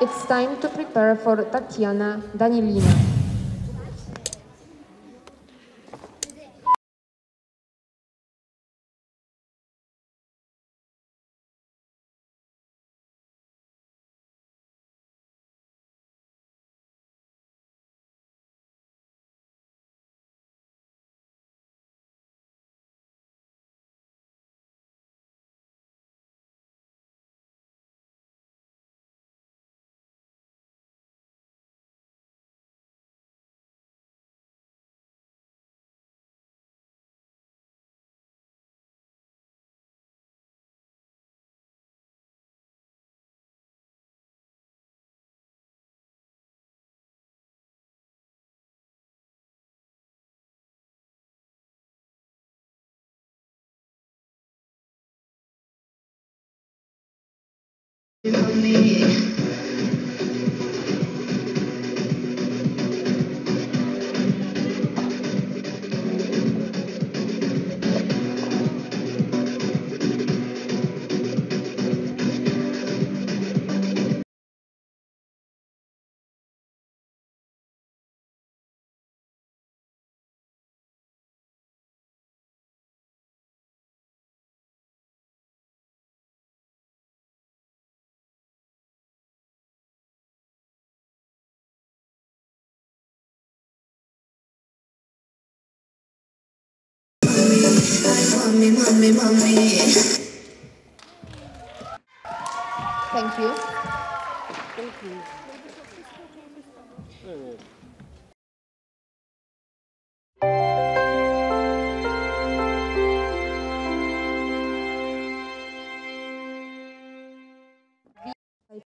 It's time to prepare for Tatiana Danilina. You know me. mommy, mommy, mommy. Thank you. Thank you.